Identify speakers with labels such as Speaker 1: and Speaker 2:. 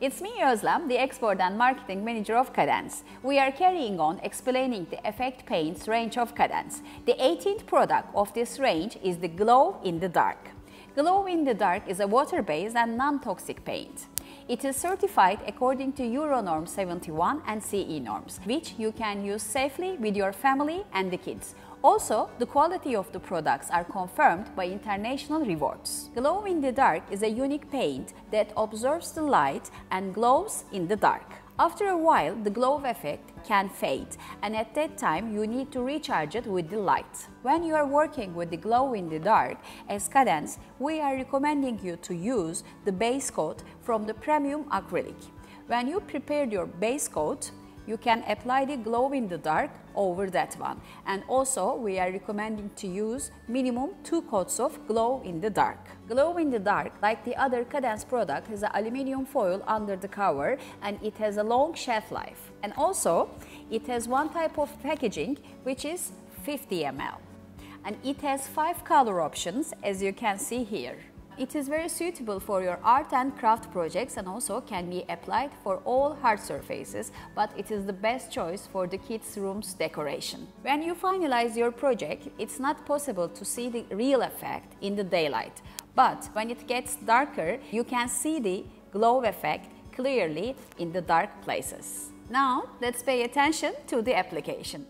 Speaker 1: It's me Özlem, the Export and Marketing Manager of Cadence. We are carrying on explaining the Effect Paints range of Cadence. The 18th product of this range is the Glow in the Dark. Glow in the Dark is a water-based and non-toxic paint. It is certified according to Euronorm 71 and CE norms, which you can use safely with your family and the kids. Also, the quality of the products are confirmed by international rewards. Glow in the Dark is a unique paint that absorbs the light and glows in the dark. After a while, the glow effect can fade and at that time you need to recharge it with the light. When you are working with the glow in the dark, as Cadence, we are recommending you to use the base coat from the premium acrylic. When you prepare your base coat, you can apply the glow in the dark over that one. And also we are recommending to use minimum two coats of glow in the dark. Glow in the dark, like the other Cadence product, has an aluminium foil under the cover and it has a long shelf life. And also it has one type of packaging which is 50 ml. And it has five color options as you can see here. It is very suitable for your art and craft projects and also can be applied for all hard surfaces, but it is the best choice for the kids' room's decoration. When you finalize your project, it's not possible to see the real effect in the daylight, but when it gets darker, you can see the glow effect clearly in the dark places. Now, let's pay attention to the application.